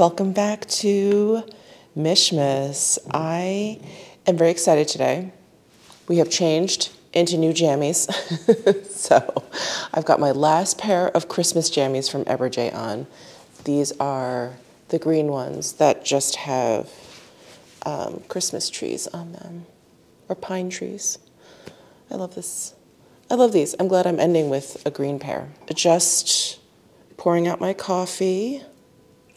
Welcome back to Mishmas. I am very excited today. We have changed into new jammies. so I've got my last pair of Christmas jammies from Eberjey on. These are the green ones that just have um, Christmas trees on them or pine trees. I love this. I love these. I'm glad I'm ending with a green pair. Just pouring out my coffee.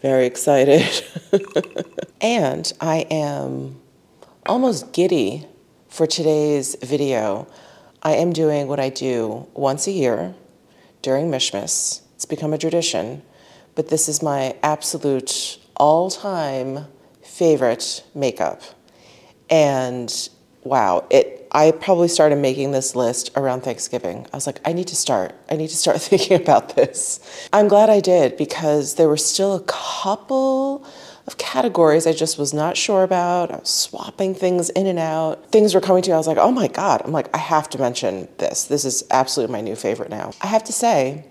Very excited. and I am almost giddy for today's video. I am doing what I do once a year during Mishmas. It's become a tradition, but this is my absolute all time favorite makeup. And wow, it I probably started making this list around Thanksgiving. I was like, I need to start. I need to start thinking about this. I'm glad I did because there were still a couple of categories I just was not sure about. I was swapping things in and out. Things were coming to me. I was like, oh my God. I'm like, I have to mention this. This is absolutely my new favorite now. I have to say,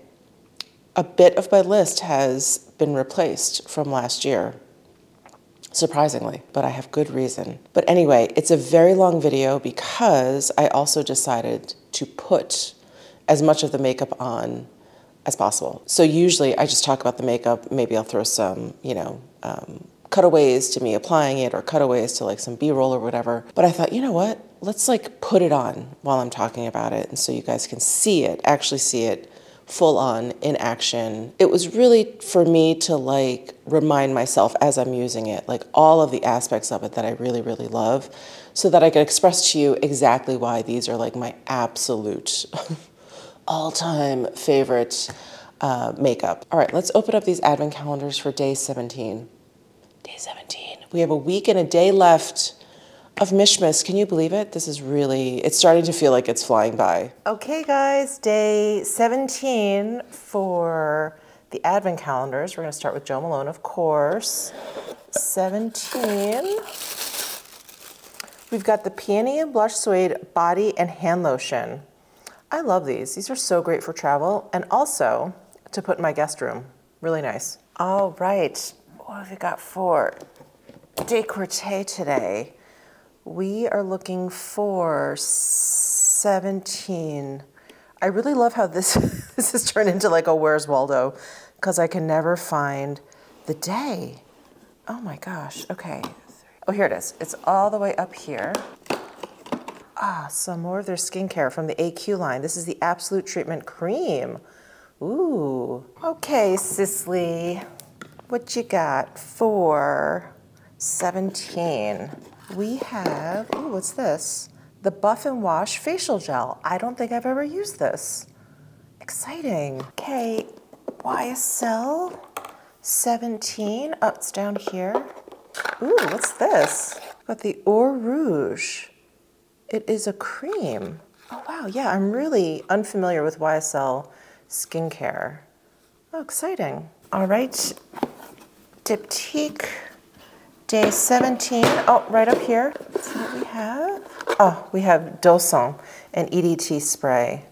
a bit of my list has been replaced from last year surprisingly, but I have good reason. But anyway, it's a very long video because I also decided to put as much of the makeup on as possible. So usually I just talk about the makeup, maybe I'll throw some, you know, um, cutaways to me applying it or cutaways to like some b-roll or whatever but i thought you know what let's like put it on while i'm talking about it and so you guys can see it actually see it full on in action. It was really for me to like remind myself as I'm using it, like all of the aspects of it that I really, really love, so that I could express to you exactly why these are like my absolute all time favorite uh, makeup. All right, let's open up these advent calendars for day 17. Day 17. We have a week and a day left of Mishmas. Can you believe it? This is really, it's starting to feel like it's flying by. Okay, guys, day 17 for the advent calendars. We're going to start with Jo Malone, of course. 17. We've got the Peony and Blush Suede Body and Hand Lotion. I love these. These are so great for travel and also to put in my guest room. Really nice. All right. What have we got for Decorte today? We are looking for 17. I really love how this, this has turned into like a Where's Waldo because I can never find the day. Oh my gosh, okay. Oh, here it is. It's all the way up here. Ah, some more of their skincare from the AQ line. This is the Absolute Treatment Cream. Ooh. Okay, Sisley, what you got for 17? We have, ooh, what's this? The Buff and Wash Facial Gel. I don't think I've ever used this. Exciting. Okay, YSL 17. Oh, it's down here. Ooh, what's this? Got the Or Rouge. It is a cream. Oh, wow. Yeah, I'm really unfamiliar with YSL skincare. Oh, exciting. All right. Diptyque Day 17, oh, right up here. What we have. Oh, we have Do Son and EDT spray.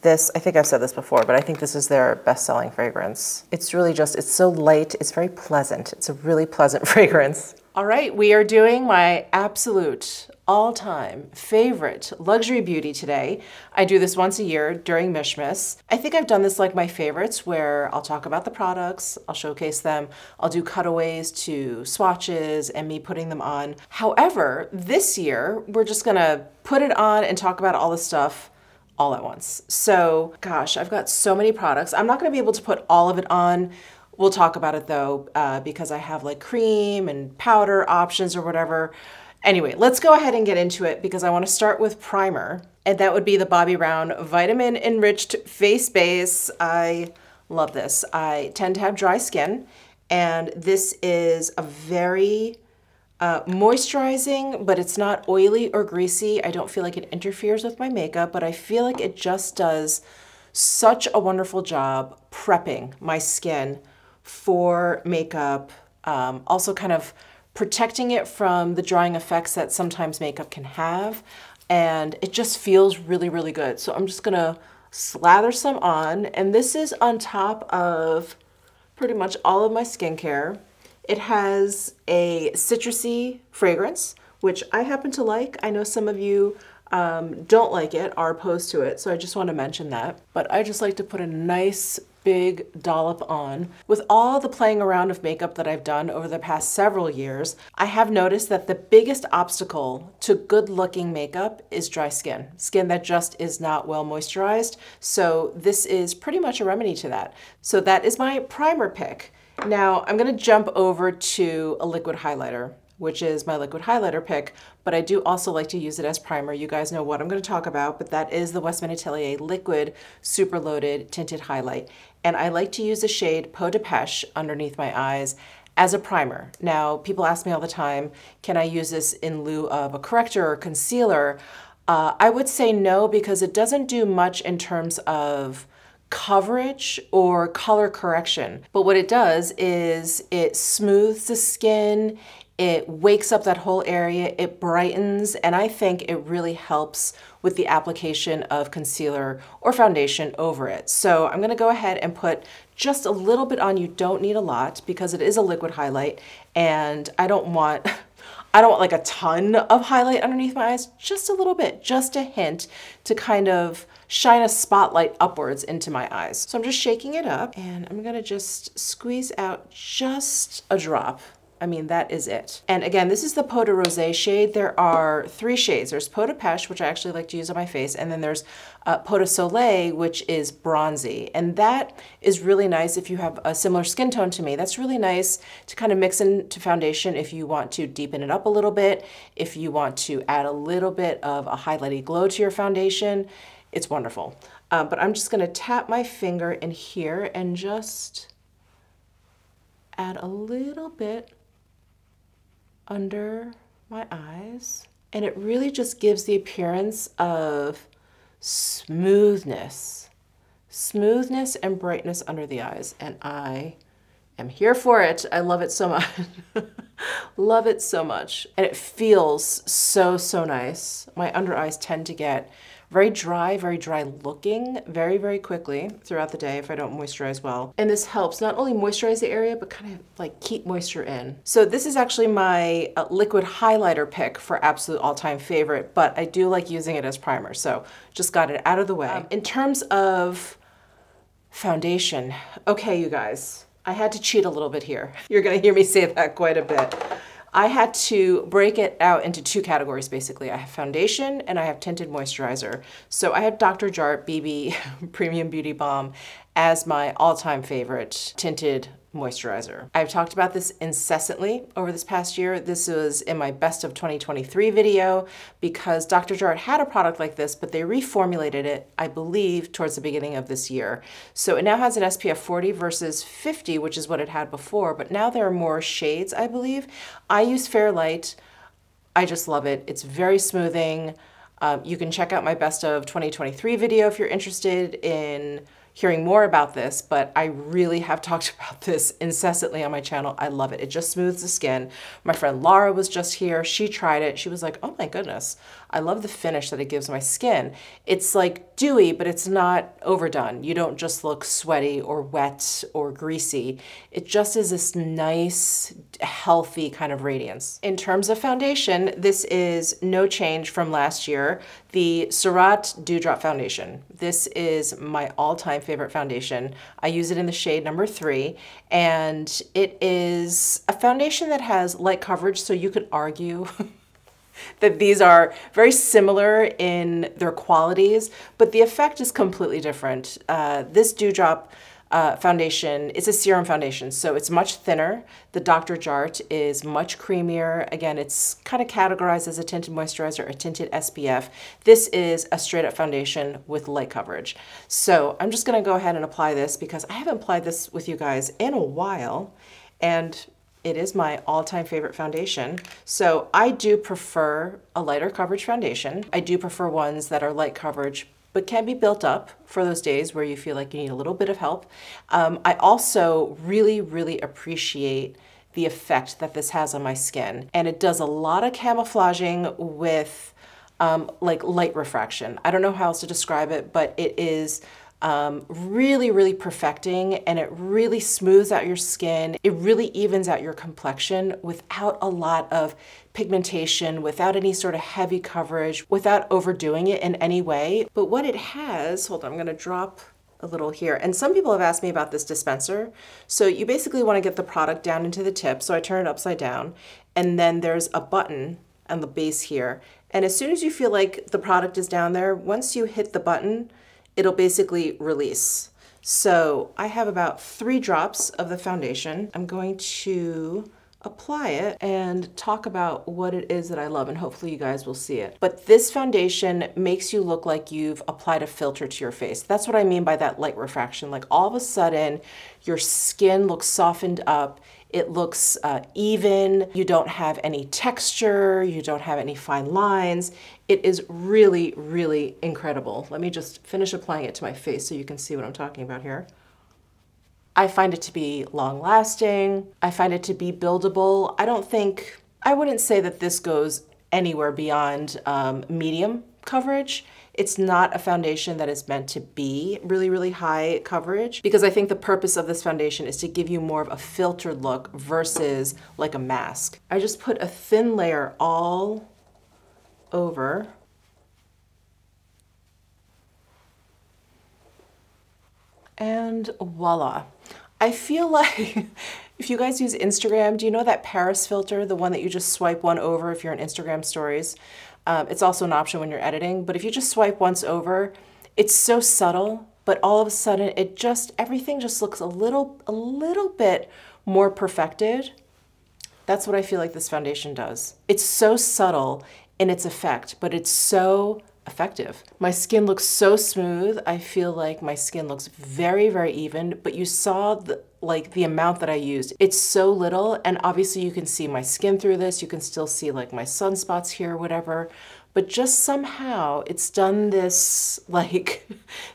This, I think I've said this before, but I think this is their best-selling fragrance. It's really just, it's so light, it's very pleasant. It's a really pleasant fragrance. All right, we are doing my absolute all-time favorite luxury beauty today. I do this once a year during Mishmas. I think I've done this like my favorites where I'll talk about the products, I'll showcase them, I'll do cutaways to swatches and me putting them on. However, this year we're just gonna put it on and talk about all the stuff all at once. So gosh, I've got so many products. I'm not gonna be able to put all of it on We'll talk about it though, uh, because I have like cream and powder options or whatever. Anyway, let's go ahead and get into it because I want to start with primer. And that would be the Bobbi Brown Vitamin Enriched Face Base. I love this. I tend to have dry skin and this is a very uh, moisturizing, but it's not oily or greasy. I don't feel like it interferes with my makeup, but I feel like it just does such a wonderful job prepping my skin for makeup, um, also kind of protecting it from the drying effects that sometimes makeup can have. And it just feels really, really good. So I'm just gonna slather some on. And this is on top of pretty much all of my skincare. It has a citrusy fragrance, which I happen to like. I know some of you um, don't like it, are opposed to it, so I just want to mention that. But I just like to put a nice big dollop on. With all the playing around of makeup that I've done over the past several years, I have noticed that the biggest obstacle to good looking makeup is dry skin, skin that just is not well moisturized. So this is pretty much a remedy to that. So that is my primer pick. Now I'm gonna jump over to a liquid highlighter which is my liquid highlighter pick, but I do also like to use it as primer. You guys know what I'm going to talk about, but that is the Westman Atelier Liquid Super Loaded Tinted Highlight. And I like to use the shade Peau de Pêche underneath my eyes as a primer. Now, people ask me all the time, can I use this in lieu of a corrector or concealer? Uh, I would say no, because it doesn't do much in terms of coverage or color correction. But what it does is it smooths the skin, it wakes up that whole area, it brightens, and I think it really helps with the application of concealer or foundation over it. So I'm gonna go ahead and put just a little bit on. You don't need a lot because it is a liquid highlight and I don't want I don't want like a ton of highlight underneath my eyes, just a little bit, just a hint to kind of shine a spotlight upwards into my eyes. So I'm just shaking it up and I'm gonna just squeeze out just a drop I mean, that is it. And again, this is the Peau de Rosé shade. There are three shades. There's Peau de Pêche, which I actually like to use on my face, and then there's uh, de Soleil, which is bronzy. And that is really nice if you have a similar skin tone to me. That's really nice to kind of mix into foundation if you want to deepen it up a little bit, if you want to add a little bit of a highlighty glow to your foundation. It's wonderful. Uh, but I'm just gonna tap my finger in here and just add a little bit under my eyes. And it really just gives the appearance of smoothness, smoothness and brightness under the eyes. And I am here for it. I love it so much. love it so much. And it feels so, so nice. My under eyes tend to get very dry, very dry looking very, very quickly throughout the day if I don't moisturize well. And this helps not only moisturize the area, but kind of like keep moisture in. So this is actually my uh, liquid highlighter pick for absolute all-time favorite, but I do like using it as primer. So just got it out of the way. Um, in terms of foundation, okay, you guys, I had to cheat a little bit here. You're gonna hear me say that quite a bit. I had to break it out into two categories basically. I have foundation and I have tinted moisturizer. So I have Dr. Jart BB Premium Beauty Balm as my all-time favorite tinted moisturizer. I've talked about this incessantly over this past year. This was in my best of 2023 video because Dr. Jart had a product like this, but they reformulated it, I believe, towards the beginning of this year. So it now has an SPF 40 versus 50, which is what it had before, but now there are more shades, I believe. I use Fairlight. I just love it. It's very smoothing. Um, you can check out my best of 2023 video if you're interested in hearing more about this, but I really have talked about this incessantly on my channel. I love it. It just smooths the skin. My friend Laura was just here. She tried it. She was like, oh my goodness, I love the finish that it gives my skin. It's like dewy, but it's not overdone. You don't just look sweaty or wet or greasy. It just is this nice, healthy kind of radiance. In terms of foundation, this is no change from last year. The Surratt Dewdrop Foundation. This is my all-time favorite foundation. I use it in the shade number three, and it is a foundation that has light coverage, so you could argue that these are very similar in their qualities, but the effect is completely different. Uh, this Dewdrop uh, foundation is a serum foundation, so it's much thinner. The Dr. Jart is much creamier. Again, it's kind of categorized as a tinted moisturizer or tinted SPF. This is a straight up foundation with light coverage. So I'm just gonna go ahead and apply this because I haven't applied this with you guys in a while. And it is my all-time favorite foundation. So I do prefer a lighter coverage foundation. I do prefer ones that are light coverage but can be built up for those days where you feel like you need a little bit of help. Um, I also really, really appreciate the effect that this has on my skin. And it does a lot of camouflaging with um, like light refraction. I don't know how else to describe it, but it is um, really, really perfecting and it really smooths out your skin. It really evens out your complexion without a lot of pigmentation, without any sort of heavy coverage, without overdoing it in any way. But what it has, hold on, I'm gonna drop a little here. And some people have asked me about this dispenser. So you basically wanna get the product down into the tip. So I turn it upside down and then there's a button on the base here. And as soon as you feel like the product is down there, once you hit the button, it'll basically release. So I have about three drops of the foundation. I'm going to apply it and talk about what it is that I love and hopefully you guys will see it. But this foundation makes you look like you've applied a filter to your face. That's what I mean by that light refraction. Like all of a sudden your skin looks softened up. It looks uh, even. You don't have any texture. You don't have any fine lines. It is really, really incredible. Let me just finish applying it to my face so you can see what I'm talking about here. I find it to be long lasting. I find it to be buildable. I don't think, I wouldn't say that this goes anywhere beyond um, medium coverage. It's not a foundation that is meant to be really, really high coverage because I think the purpose of this foundation is to give you more of a filtered look versus like a mask. I just put a thin layer all over and voila. I feel like if you guys use Instagram, do you know that Paris filter, the one that you just swipe one over if you're on Instagram stories? Um, it's also an option when you're editing, but if you just swipe once over, it's so subtle, but all of a sudden it just, everything just looks a little, a little bit more perfected. That's what I feel like this foundation does. It's so subtle in its effect, but it's so effective. My skin looks so smooth. I feel like my skin looks very, very even, but you saw the, like the amount that I used. It's so little, and obviously you can see my skin through this. You can still see like my sunspots here, whatever, but just somehow it's done this like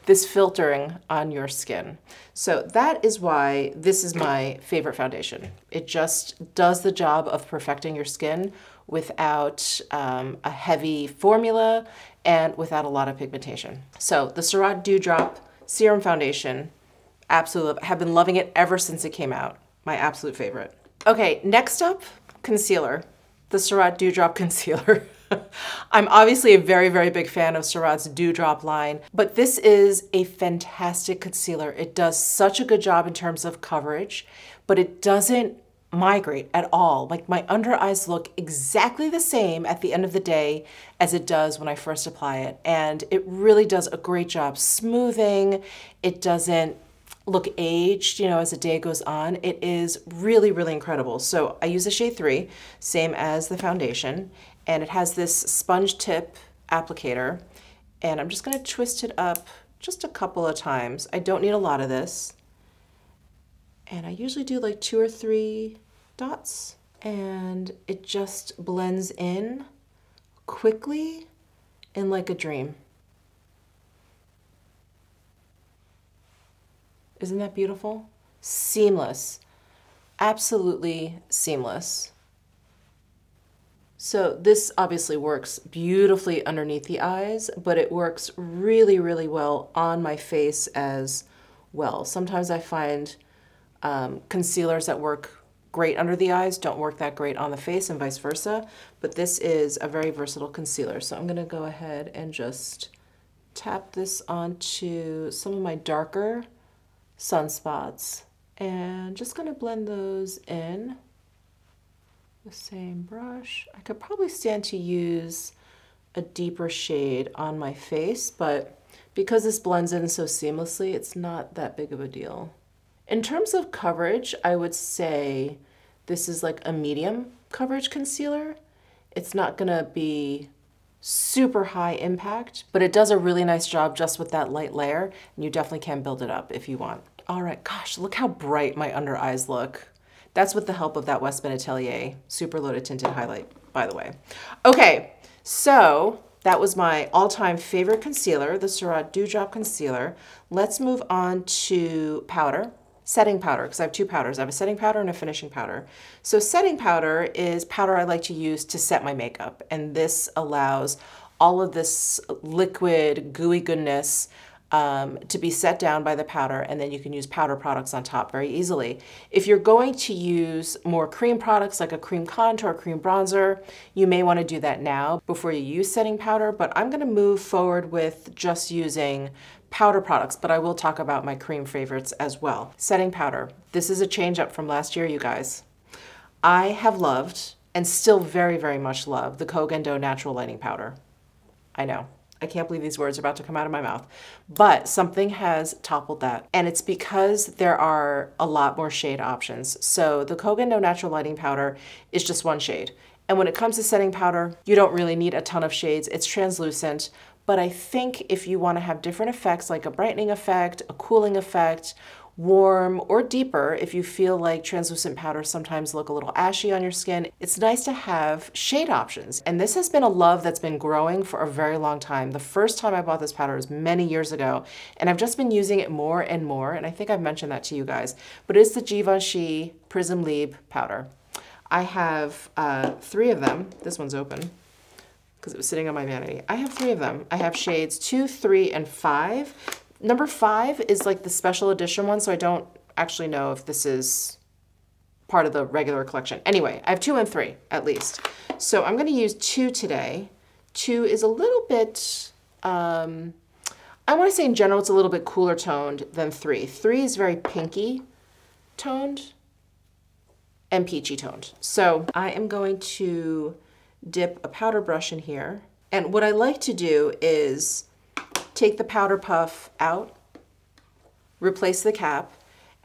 this filtering on your skin. So that is why this is my favorite foundation. It just does the job of perfecting your skin without um, a heavy formula and without a lot of pigmentation. So the Surratt Dewdrop Serum Foundation, absolutely, have been loving it ever since it came out. My absolute favorite. Okay, next up, concealer. The Surratt Dewdrop Concealer. I'm obviously a very, very big fan of Surratt's Dewdrop line, but this is a fantastic concealer. It does such a good job in terms of coverage, but it doesn't migrate at all. Like my under eyes look exactly the same at the end of the day as it does when I first apply it. And it really does a great job smoothing. It doesn't look aged, you know, as the day goes on. It is really, really incredible. So I use a shade three, same as the foundation, and it has this sponge tip applicator. And I'm just gonna twist it up just a couple of times. I don't need a lot of this. And I usually do like two or three dots and it just blends in quickly and like a dream. Isn't that beautiful? Seamless, absolutely seamless. So this obviously works beautifully underneath the eyes, but it works really, really well on my face as well. Sometimes I find um, concealers that work great under the eyes don't work that great on the face and vice versa, but this is a very versatile concealer. So I'm gonna go ahead and just tap this onto some of my darker sunspots and just gonna blend those in the same brush. I could probably stand to use a deeper shade on my face, but because this blends in so seamlessly, it's not that big of a deal. In terms of coverage, I would say this is like a medium coverage concealer. It's not gonna be super high impact, but it does a really nice job just with that light layer, and you definitely can build it up if you want. All right, gosh, look how bright my under eyes look. That's with the help of that Westman Atelier Super Loaded Tinted Highlight, by the way. Okay, so that was my all-time favorite concealer, the Surratt Dewdrop Concealer. Let's move on to powder setting powder because I have two powders. I have a setting powder and a finishing powder. So setting powder is powder I like to use to set my makeup and this allows all of this liquid gooey goodness um, to be set down by the powder, and then you can use powder products on top very easily. If you're going to use more cream products like a cream contour, cream bronzer, you may want to do that now before you use setting powder, but I'm going to move forward with just using powder products, but I will talk about my cream favorites as well. Setting powder. This is a change up from last year, you guys. I have loved and still very, very much love the Koh Gen Do Natural Lighting Powder. I know. I can't believe these words are about to come out of my mouth. But something has toppled that. And it's because there are a lot more shade options. So the Koh Gen Do Natural Lighting Powder is just one shade. And when it comes to setting powder, you don't really need a ton of shades. It's translucent. But I think if you want to have different effects like a brightening effect, a cooling effect, warm or deeper if you feel like translucent powders sometimes look a little ashy on your skin. It's nice to have shade options. And this has been a love that's been growing for a very long time. The first time I bought this powder was many years ago, and I've just been using it more and more, and I think I've mentioned that to you guys. But it's the Givenchy Prisme Libre powder. I have uh, three of them. This one's open because it was sitting on my vanity. I have three of them. I have shades two, three, and five. Number five is like the special edition one, so I don't actually know if this is part of the regular collection. Anyway, I have two and three at least. So I'm gonna use two today. Two is a little bit, um, I wanna say in general it's a little bit cooler toned than three. Three is very pinky toned and peachy toned. So I am going to dip a powder brush in here. And what I like to do is take the powder puff out, replace the cap,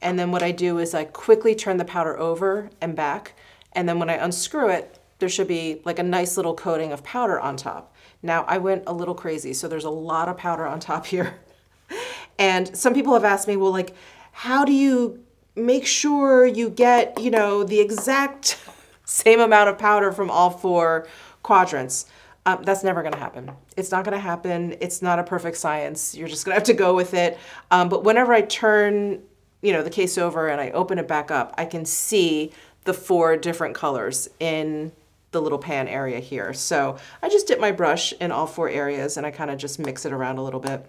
and then what I do is I quickly turn the powder over and back, and then when I unscrew it, there should be like a nice little coating of powder on top. Now I went a little crazy, so there's a lot of powder on top here. and some people have asked me, well, like, how do you make sure you get, you know, the exact same amount of powder from all four quadrants? Um, that's never going to happen. It's not going to happen. It's not a perfect science. You're just going to have to go with it. Um, but whenever I turn, you know, the case over and I open it back up, I can see the four different colors in the little pan area here. So I just dip my brush in all four areas and I kind of just mix it around a little bit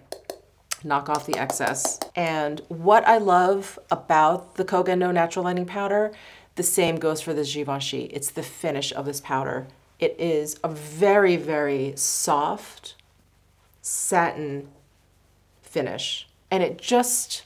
knock off the excess. And what I love about the Koh Gen Do Natural Lighting Powder, the same goes for the Givenchy. It's the finish of this powder. It is a very, very soft satin finish. And it just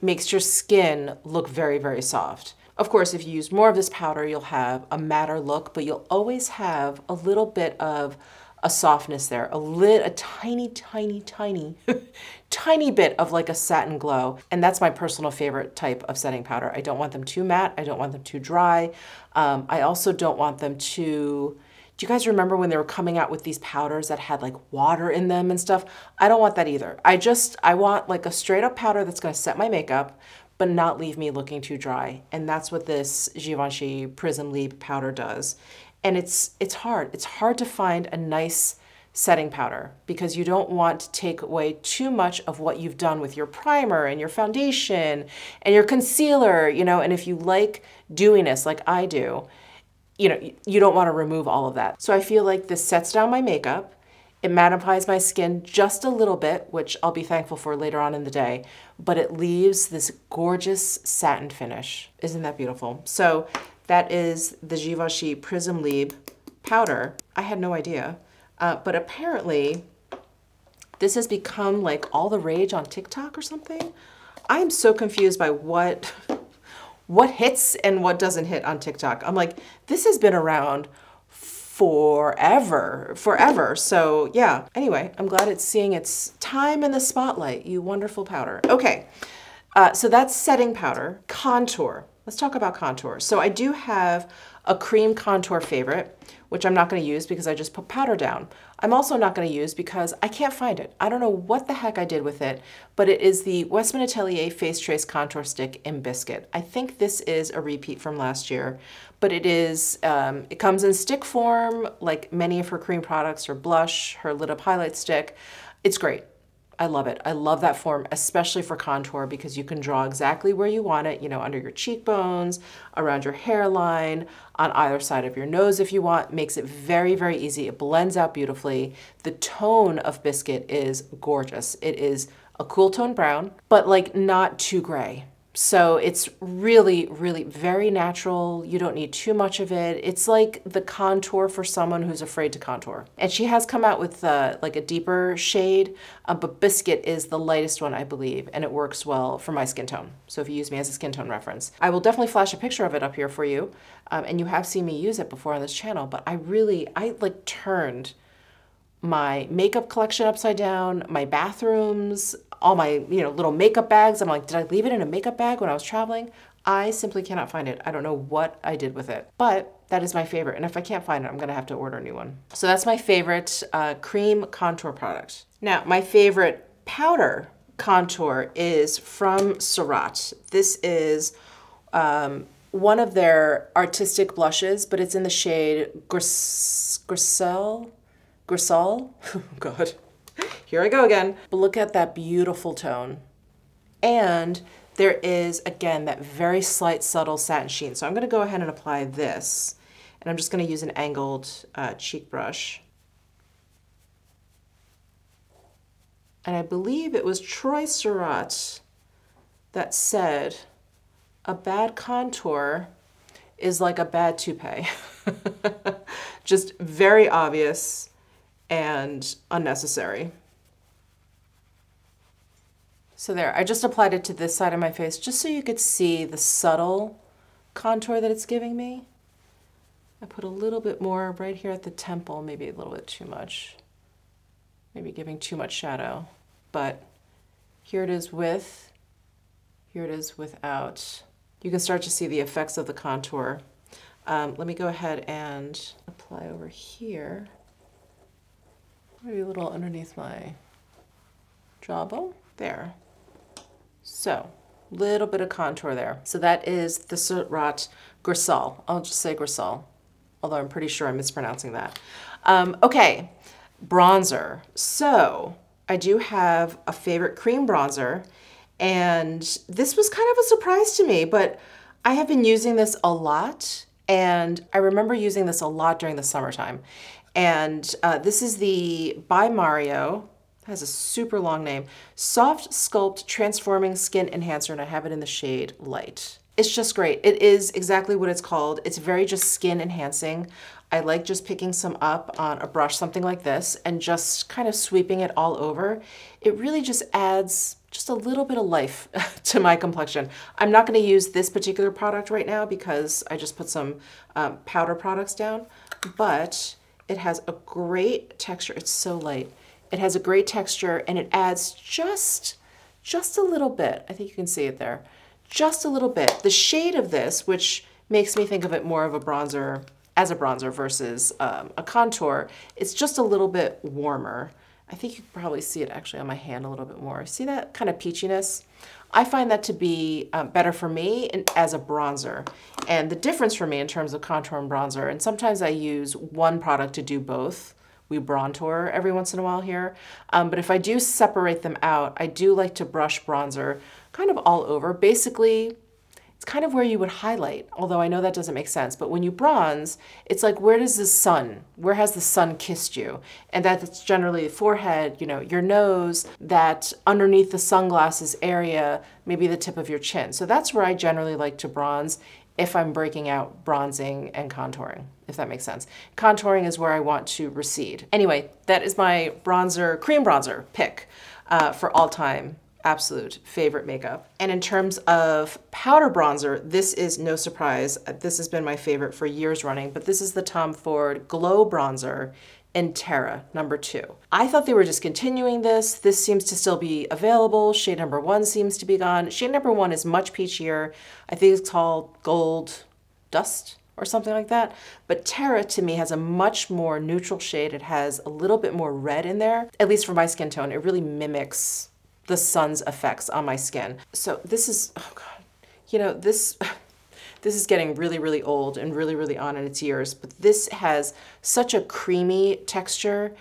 makes your skin look very, very soft. Of course, if you use more of this powder, you'll have a matter look, but you'll always have a little bit of a softness there, a lit, a tiny, tiny, tiny, tiny bit of like a satin glow. And that's my personal favorite type of setting powder. I don't want them too matte. I don't want them too dry. Um, I also don't want them too, do you guys remember when they were coming out with these powders that had like water in them and stuff? I don't want that either. I just, I want like a straight up powder that's gonna set my makeup, but not leave me looking too dry. And that's what this Givenchy Prisme Libre powder does. And it's, it's hard. It's hard to find a nice setting powder because you don't want to take away too much of what you've done with your primer and your foundation and your concealer, you know, and if you like dewiness like I do, you know, you don't want to remove all of that. So I feel like this sets down my makeup. It mattifies my skin just a little bit, which I'll be thankful for later on in the day, but it leaves this gorgeous satin finish. Isn't that beautiful? So that is the Givenchy Prisme Libre powder. I had no idea, uh, but apparently this has become like all the rage on TikTok or something. I am so confused by what what hits and what doesn't hit on TikTok. I'm like, this has been around forever, forever. So yeah, anyway, I'm glad it's seeing its time in the spotlight, you wonderful powder. Okay, uh, so that's setting powder. Contour, let's talk about contour. So I do have a cream contour favorite, which I'm not gonna use because I just put powder down. I'm also not gonna use because I can't find it. I don't know what the heck I did with it, but it is the Westman Atelier Face Trace Contour Stick in Biscuit. I think this is a repeat from last year, but it is, um, it comes in stick form, like many of her cream products, her blush, her lit up highlight stick. It's great. I love it. I love that form, especially for contour because you can draw exactly where you want it, you know, under your cheekbones, around your hairline, on either side of your nose if you want. Makes it very, very easy. It blends out beautifully. The tone of Biscuit is gorgeous. It is a cool tone brown, but like not too gray. So it's really, really very natural. You don't need too much of it. It's like the contour for someone who's afraid to contour. And she has come out with uh, like a deeper shade, uh, but Biscuit is the lightest one, I believe, and it works well for my skin tone. So if you use me as a skin tone reference, I will definitely flash a picture of it up here for you. Um, and you have seen me use it before on this channel, but I really, I like turned my makeup collection upside down, my bathrooms, all my, you know, little makeup bags. I'm like, did I leave it in a makeup bag when I was traveling? I simply cannot find it. I don't know what I did with it, but that is my favorite. And if I can't find it, I'm gonna have to order a new one. So that's my favorite uh, cream contour product. Now, my favorite powder contour is from Surratt. This is um, one of their artistic blushes, but it's in the shade Gris Griselle. Griselle? Oh, God. Here I go again. But look at that beautiful tone. And there is, again, that very slight subtle satin sheen. So I'm gonna go ahead and apply this. And I'm just gonna use an angled uh, cheek brush. And I believe it was Troy Surratt that said, a bad contour is like a bad toupee. just very obvious and unnecessary. So there, I just applied it to this side of my face just so you could see the subtle contour that it's giving me. I put a little bit more right here at the temple, maybe a little bit too much. Maybe giving too much shadow. But here it is with, here it is without. You can start to see the effects of the contour. Um, let me go ahead and apply over here. Maybe a little underneath my jawbone. There. So, little bit of contour there. So that is the Surratt Griselle. I'll just say Griselle, although I'm pretty sure I'm mispronouncing that. Um, okay, bronzer. So I do have a favorite cream bronzer, and this was kind of a surprise to me, but I have been using this a lot, and I remember using this a lot during the summertime. And uh, this is the by Mario has a super long name. Soft Sculpt Transforming Skin Enhancer, and I have it in the shade Light. It's just great. It is exactly what it's called. It's very just skin enhancing. I like just picking some up on a brush, something like this, and just kind of sweeping it all over. It really just adds just a little bit of life to my complexion. I'm not gonna use this particular product right now because I just put some um, powder products down, but it has a great texture. It's so light. It has a great texture and it adds just, just a little bit. I think you can see it there. Just a little bit. The shade of this, which makes me think of it more of a bronzer as a bronzer versus um, a contour, it's just a little bit warmer. I think you can probably see it actually on my hand a little bit more. See that kind of peachiness? I find that to be um, better for me in, as a bronzer. And the difference for me in terms of contour and bronzer, and sometimes I use one product to do both, we bronzer every once in a while here. Um, but if I do separate them out, I do like to brush bronzer kind of all over. Basically, it's kind of where you would highlight, although I know that doesn't make sense. But when you bronze, it's like, where does the sun, where has the sun kissed you? And that's generally the forehead, you know, your nose, that underneath the sunglasses area, maybe the tip of your chin. So that's where I generally like to bronze if I'm breaking out bronzing and contouring, if that makes sense. Contouring is where I want to recede. Anyway, that is my bronzer, cream bronzer pick uh, for all time absolute favorite makeup. And in terms of powder bronzer, this is no surprise. Uh, this has been my favorite for years running, but this is the Tom Ford Glow Bronzer in Terra number two. I thought they were discontinuing this. This seems to still be available. Shade number one seems to be gone. Shade number one is much peachier. I think it's called Gold Dust or something like that. But Terra to me has a much more neutral shade. It has a little bit more red in there, at least for my skin tone. It really mimics the sun's effects on my skin. So this is, oh God, you know, this, This is getting really, really old and really, really on in its years, but this has such a creamy texture.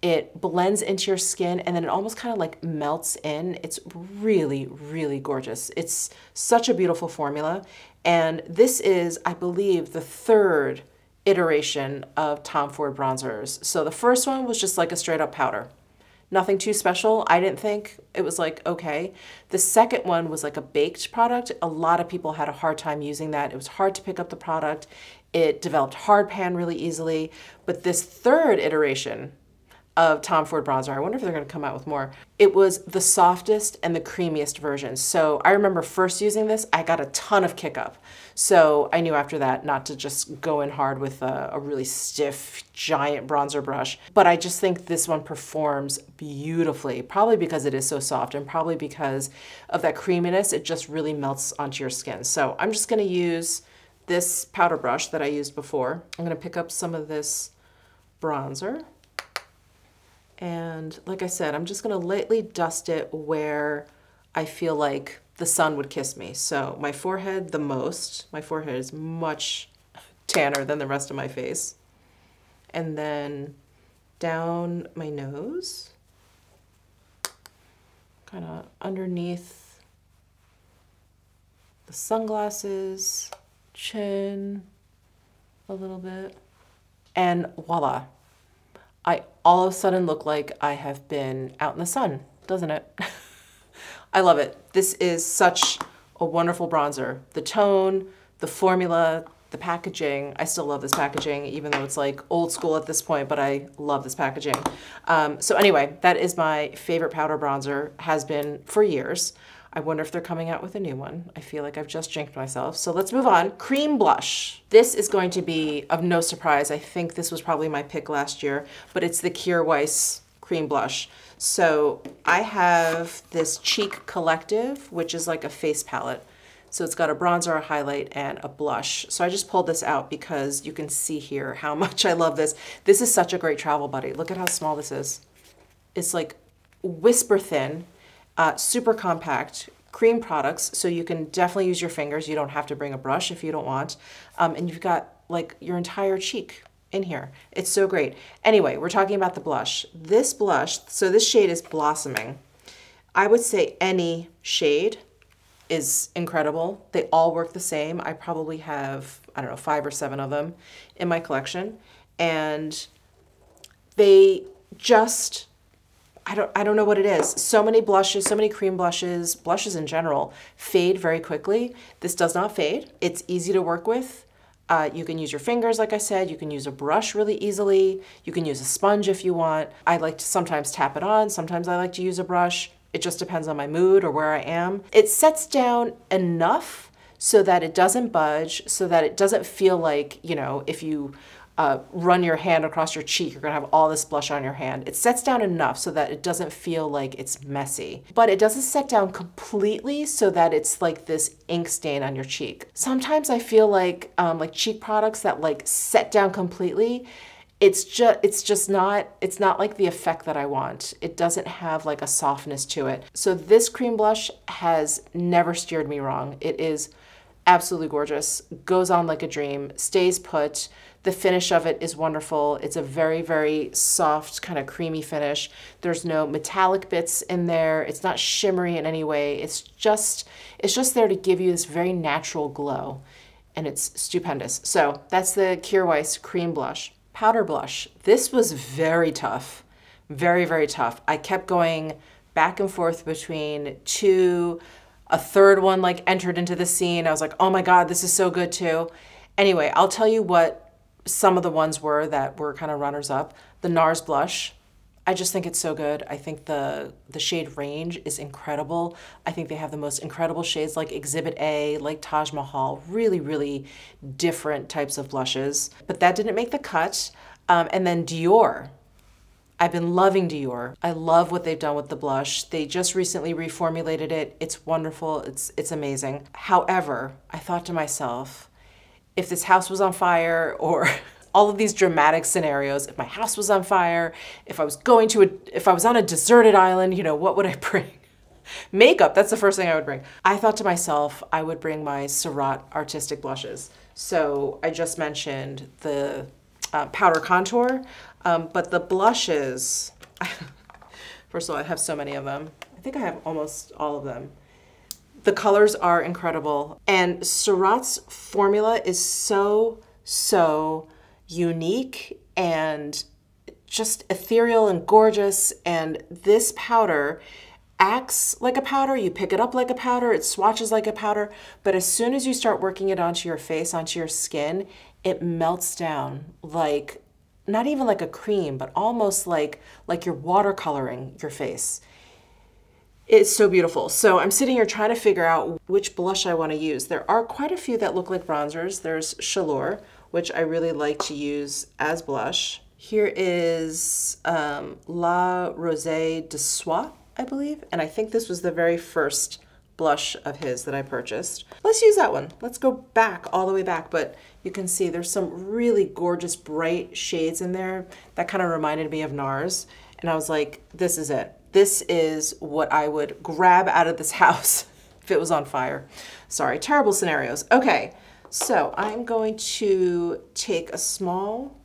It blends into your skin and then it almost kind of like melts in. It's really, really gorgeous. It's such a beautiful formula. And this is, I believe, the third iteration of Tom Ford bronzers. So the first one was just like a straight up powder Nothing too special, I didn't think. It was like, okay. The second one was like a baked product. A lot of people had a hard time using that. It was hard to pick up the product. It developed hard pan really easily. But this third iteration of Tom Ford bronzer. I wonder if they're going to come out with more. It was the softest and the creamiest version. So I remember first using this, I got a ton of kick up. So I knew after that not to just go in hard with a, a really stiff, giant bronzer brush. But I just think this one performs beautifully, probably because it is so soft and probably because of that creaminess. It just really melts onto your skin. So I'm just going to use this powder brush that I used before. I'm going to pick up some of this bronzer. And like I said, I'm just gonna lightly dust it where I feel like the sun would kiss me. So my forehead the most. My forehead is much tanner than the rest of my face. And then down my nose, kind of underneath the sunglasses, chin a little bit, and voila, I all of a sudden look like I have been out in the sun, doesn't it? I love it. This is such a wonderful bronzer. The tone, the formula, the packaging. I still love this packaging, even though it's like old school at this point, but I love this packaging. Um, so anyway, that is my favorite powder bronzer, has been for years. I wonder if they're coming out with a new one. I feel like I've just jinked myself. So let's move on. Cream blush. This is going to be of no surprise. I think this was probably my pick last year, but it's the Kjaer Weis cream blush. So I have this Cheek Collective, which is like a face palette. So it's got a bronzer, a highlight, and a blush. So I just pulled this out because you can see here how much I love this. This is such a great travel buddy. Look at how small this is. It's like whisper thin uh, super compact cream products, so you can definitely use your fingers. You don't have to bring a brush if you don't want. Um, and you've got like your entire cheek in here. It's so great. Anyway, we're talking about the blush. This blush, so this shade is Blossoming. I would say any shade is incredible. They all work the same. I probably have, I don't know, five or seven of them in my collection. And they just I don't, I don't know what it is. So many blushes, so many cream blushes, blushes in general, fade very quickly. This does not fade. It's easy to work with. Uh, you can use your fingers, like I said. You can use a brush really easily. You can use a sponge if you want. I like to sometimes tap it on. Sometimes I like to use a brush. It just depends on my mood or where I am. It sets down enough so that it doesn't budge, so that it doesn't feel like, you know, if you uh, run your hand across your cheek, you're gonna have all this blush on your hand. It sets down enough so that it doesn't feel like it's messy, but it doesn't set down completely so that it's like this ink stain on your cheek. Sometimes I feel like um, like cheek products that like set down completely, it's just it's just not it's not like the effect that I want. It doesn't have like a softness to it. So this cream blush has never steered me wrong. It is absolutely gorgeous, goes on like a dream, stays put. The finish of it is wonderful. It's a very, very soft, kind of creamy finish. There's no metallic bits in there. It's not shimmery in any way. It's just, it's just there to give you this very natural glow. And it's stupendous. So that's the Kjaer Weis Cream Blush. Powder blush. This was very tough. Very, very tough. I kept going back and forth between two a third one like entered into the scene. I was like, oh my God, this is so good too. Anyway, I'll tell you what some of the ones were that were kind of runners up. The NARS blush. I just think it's so good. I think the the shade range is incredible. I think they have the most incredible shades like Exhibit A, like Taj Mahal, really, really different types of blushes. But that didn't make the cut. Um, and then Dior. I've been loving Dior. I love what they've done with the blush. They just recently reformulated it. It's wonderful. It's it's amazing. However, I thought to myself, if this house was on fire or all of these dramatic scenarios, if my house was on fire, if I was going to a if I was on a deserted island, you know, what would I bring? Makeup, that's the first thing I would bring. I thought to myself, I would bring my Surratt artistic blushes. So I just mentioned the uh, powder contour. Um, but the blushes, first of all, I have so many of them. I think I have almost all of them. The colors are incredible. And Surratt's formula is so, so unique and just ethereal and gorgeous. And this powder acts like a powder. You pick it up like a powder. It swatches like a powder. But as soon as you start working it onto your face, onto your skin, it melts down like not even like a cream, but almost like like you're watercoloring your face. It's so beautiful. So I'm sitting here trying to figure out which blush I want to use. There are quite a few that look like bronzers. There's Chaleur, which I really like to use as blush. Here is um, La Rosée de Soie, I believe. And I think this was the very first blush of his that I purchased. Let's use that one. Let's go back, all the way back. But you can see there's some really gorgeous bright shades in there that kind of reminded me of NARS. And I was like, this is it. This is what I would grab out of this house if it was on fire. Sorry, terrible scenarios. Okay, so I'm going to take a small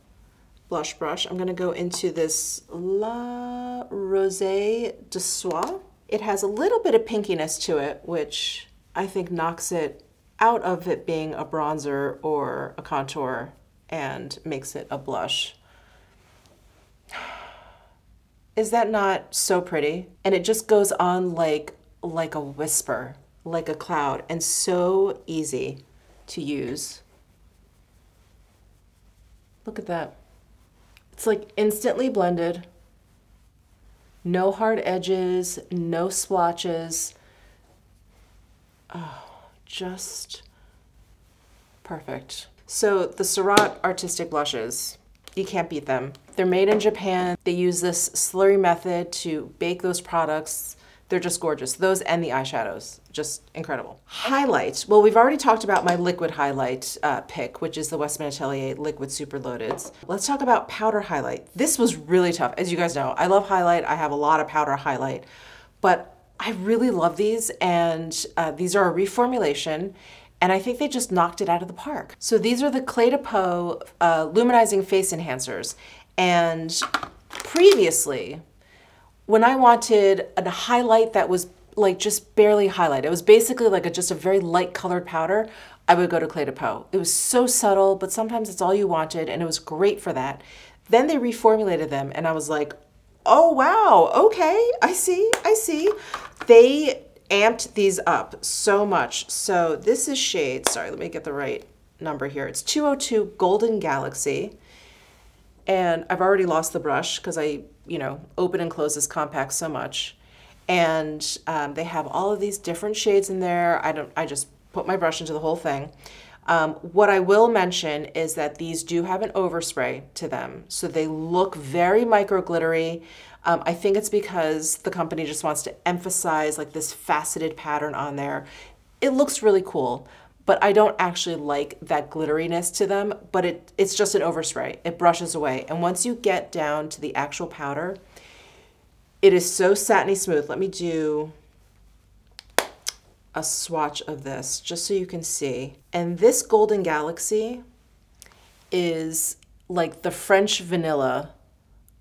blush brush. I'm gonna go into this La Rosée de Soie. It has a little bit of pinkiness to it, which I think knocks it out of it being a bronzer or a contour and makes it a blush. Is that not so pretty? And it just goes on like like a whisper, like a cloud, and so easy to use. Look at that. It's like instantly blended. No hard edges, no splotches. Oh, just perfect. So the Surratt Artistic Blushes, you can't beat them. They're made in Japan. They use this slurry method to bake those products. They're just gorgeous. Those and the eyeshadows, just incredible. Highlight. Well, we've already talked about my liquid highlight uh, pick, which is the Westman Atelier Liquid Super Loadeds. Let's talk about powder highlight. This was really tough. As you guys know, I love highlight. I have a lot of powder highlight, but I really love these and uh, these are a reformulation and I think they just knocked it out of the park. So these are the Clé de Peau uh, Luminizing Face Enhancers. And previously, when I wanted a highlight that was like just barely highlight, it was basically like a, just a very light colored powder, I would go to Clé de Peau. It was so subtle, but sometimes it's all you wanted, and it was great for that. Then they reformulated them, and I was like, oh wow, okay, I see, I see. They amped these up so much. So this is shade, sorry, let me get the right number here. It's 202 Golden Galaxy. And I've already lost the brush because I, you know, open and close this compact so much. And um, they have all of these different shades in there. I don't, I just put my brush into the whole thing. Um, what I will mention is that these do have an overspray to them. So they look very micro glittery. Um, I think it's because the company just wants to emphasize like this faceted pattern on there. It looks really cool, but I don't actually like that glitteriness to them, but it, it's just an overspray. It brushes away. And once you get down to the actual powder, it is so satiny smooth. Let me do a swatch of this just so you can see. And this Golden Galaxy is like the French vanilla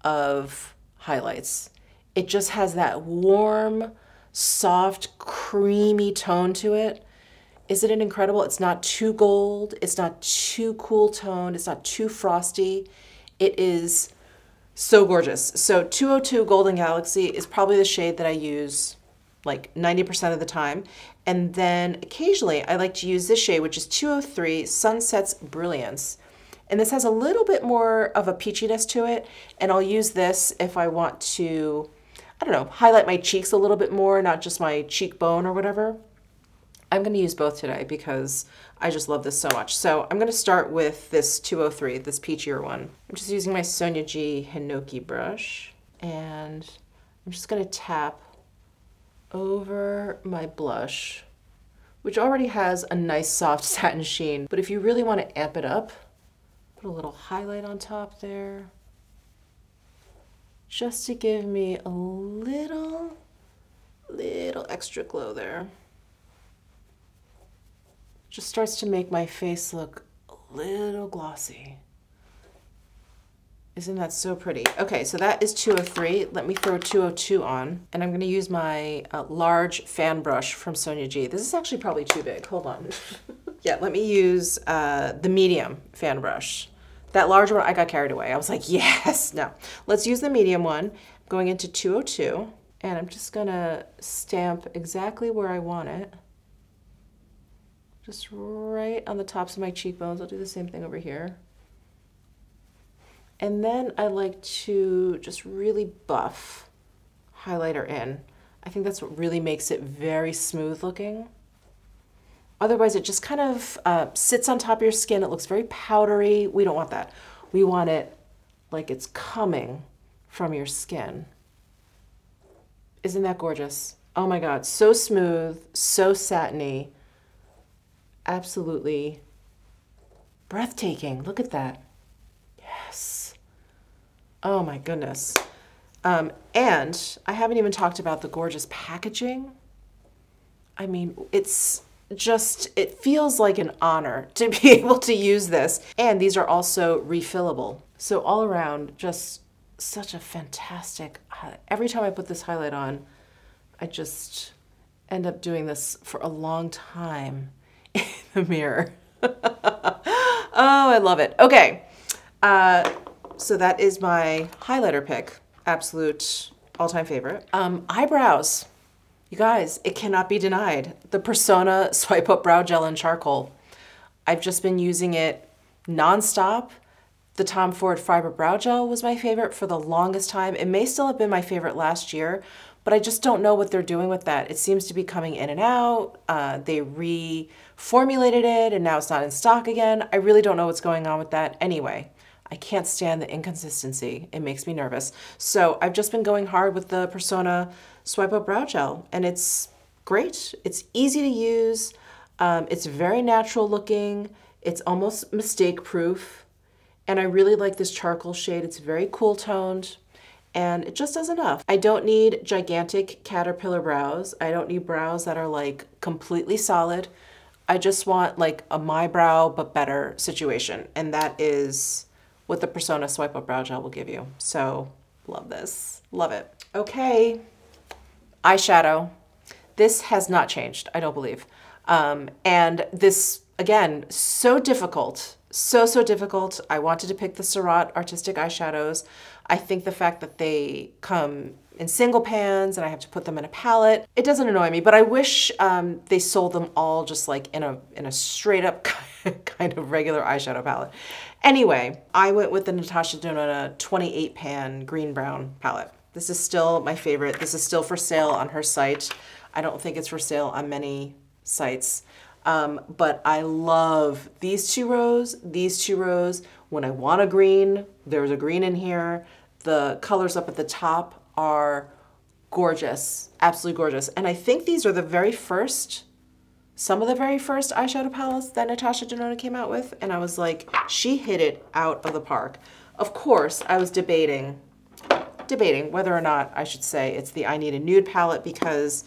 of highlights. It just has that warm, soft, creamy tone to it. Isn't it incredible? It's not too gold. It's not too cool toned. It's not too frosty. It is so gorgeous. So 202 Golden Galaxy is probably the shade that I use like 90% of the time. And then occasionally I like to use this shade, which is 203 Sunset's Brilliance. And this has a little bit more of a peachiness to it. And I'll use this if I want to, I don't know, highlight my cheeks a little bit more, not just my cheekbone or whatever. I'm going to use both today because I just love this so much. So I'm going to start with this 203, this peachier one. I'm just using my Sonia G Hinoki brush and I'm just going to tap over my blush, which already has a nice soft satin sheen. But if you really want to amp it up, put a little highlight on top there, just to give me a little, little extra glow there. Just starts to make my face look a little glossy. Isn't that so pretty? Okay, so that is 203. Let me throw 202 on. And I'm gonna use my uh, large fan brush from Sonia G. This is actually probably too big, hold on. yeah, let me use uh, the medium fan brush. That large one, I got carried away. I was like, yes, no. Let's use the medium one. Going into 202, and I'm just gonna stamp exactly where I want it. Just right on the tops of my cheekbones. I'll do the same thing over here. And then I like to just really buff highlighter in. I think that's what really makes it very smooth looking. Otherwise, it just kind of uh, sits on top of your skin. It looks very powdery. We don't want that. We want it like it's coming from your skin. Isn't that gorgeous? Oh my God, so smooth, so satiny. Absolutely breathtaking. Look at that. Yes. Oh my goodness. Um, and I haven't even talked about the gorgeous packaging. I mean, it's just, it feels like an honor to be able to use this. And these are also refillable. So all around, just such a fantastic, every time I put this highlight on, I just end up doing this for a long time in the mirror. oh, I love it. Okay. Uh, so that is my highlighter pick absolute all-time favorite. Um, eyebrows. You guys, it cannot be denied. The Persona Swipe Up Brow Gel in Charcoal. I've just been using it nonstop. The Tom Ford Fiber Brow Gel was my favorite for the longest time. It may still have been my favorite last year, but I just don't know what they're doing with that. It seems to be coming in and out. Uh, they reformulated it and now it's not in stock again. I really don't know what's going on with that. Anyway, I can't stand the inconsistency. It makes me nervous. So I've just been going hard with the Persona Swipe Up Brow Gel and it's great. It's easy to use. Um, it's very natural looking. It's almost mistake proof. And I really like this charcoal shade. It's very cool toned and it just does enough. I don't need gigantic caterpillar brows. I don't need brows that are like completely solid. I just want like a my brow but better situation. And that is what the Persona Swipe Up Brow Gel will give you. So love this, love it. Okay, eyeshadow. This has not changed, I don't believe. Um, and this, again, so difficult, so, so difficult. I wanted to pick the Surratt Artistic Eyeshadows. I think the fact that they come in single pans and I have to put them in a palette. It doesn't annoy me, but I wish um, they sold them all just like in a, in a straight up kind of regular eyeshadow palette. Anyway, I went with the Natasha Denona 28 pan green brown palette. This is still my favorite. This is still for sale on her site. I don't think it's for sale on many sites. Um, but I love these two rows, these two rows. When I want a green, there's a green in here. The colors up at the top are gorgeous, absolutely gorgeous. And I think these are the very first, some of the very first eyeshadow palettes that Natasha Denona came out with. And I was like, she hit it out of the park. Of course, I was debating, debating whether or not I should say it's the I Need a Nude palette because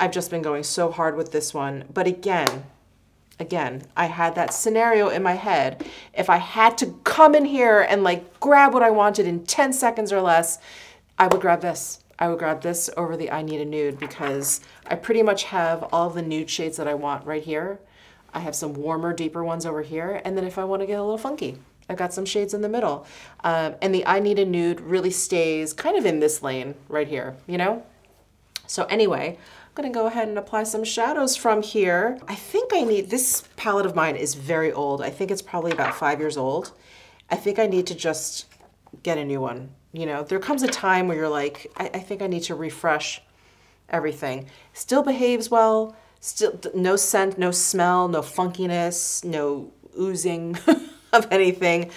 I've just been going so hard with this one. But again, again, I had that scenario in my head. If I had to come in here and like grab what I wanted in 10 seconds or less, I would grab this. I would grab this over the I Need a Nude because I pretty much have all the nude shades that I want right here. I have some warmer, deeper ones over here. And then if I want to get a little funky, I've got some shades in the middle. Um, and the I Need a Nude really stays kind of in this lane right here, you know? So anyway, I'm gonna go ahead and apply some shadows from here. I think I need, this palette of mine is very old. I think it's probably about five years old. I think I need to just get a new one you know, there comes a time where you're like, I, I think I need to refresh everything. Still behaves well, still no scent, no smell, no funkiness, no oozing of anything.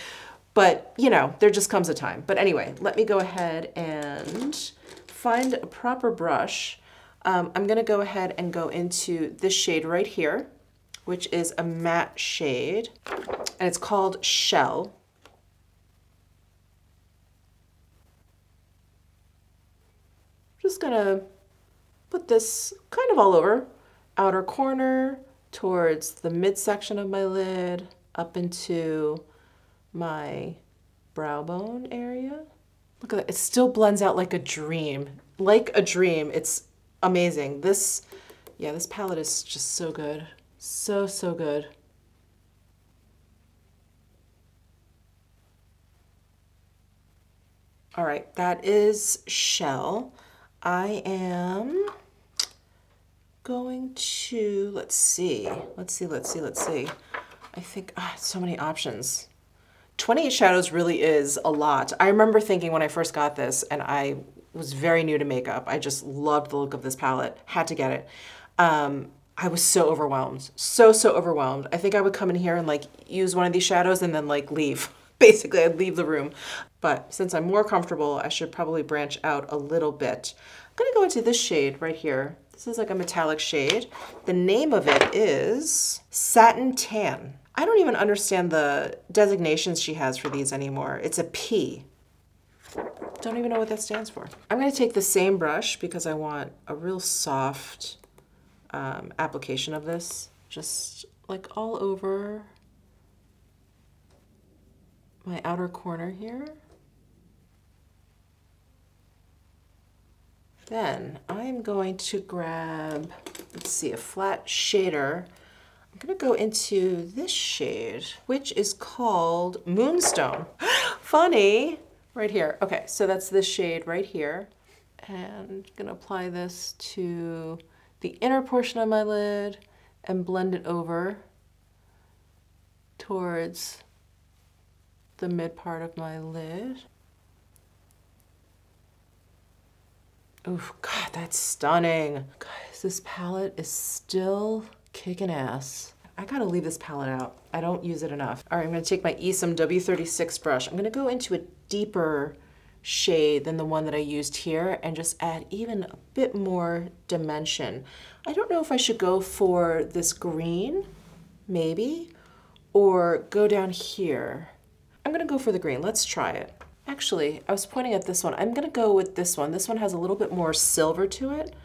But, you know, there just comes a time. But anyway, let me go ahead and find a proper brush. Um, I'm going to go ahead and go into this shade right here, which is a matte shade, and it's called Shell. just gonna put this kind of all over. Outer corner towards the midsection of my lid, up into my brow bone area. Look at that, it still blends out like a dream. Like a dream, it's amazing. This, yeah, this palette is just so good. So, so good. All right, that is Shell. I am going to, let's see, let's see, let's see, let's see. I think, ah, so many options. 28 shadows really is a lot. I remember thinking when I first got this, and I was very new to makeup, I just loved the look of this palette, had to get it. Um, I was so overwhelmed, so, so overwhelmed. I think I would come in here and like use one of these shadows and then like leave. Basically, I'd leave the room. But since I'm more comfortable, I should probably branch out a little bit. I'm gonna go into this shade right here. This is like a metallic shade. The name of it is Satin Tan. I don't even understand the designations she has for these anymore. It's a P. Don't even know what that stands for. I'm gonna take the same brush because I want a real soft um, application of this, just like all over my outer corner here. Then I'm going to grab, let's see, a flat shader. I'm gonna go into this shade, which is called Moonstone. Funny, right here. Okay, so that's this shade right here. And I'm gonna apply this to the inner portion of my lid and blend it over towards the mid part of my lid. Oh God, that's stunning. Guys, this palette is still kicking ass. I gotta leave this palette out. I don't use it enough. All right, I'm gonna take my Esom W36 brush. I'm gonna go into a deeper shade than the one that I used here and just add even a bit more dimension. I don't know if I should go for this green, maybe, or go down here. I'm gonna go for the green, let's try it. Actually, I was pointing at this one. I'm gonna go with this one. This one has a little bit more silver to it.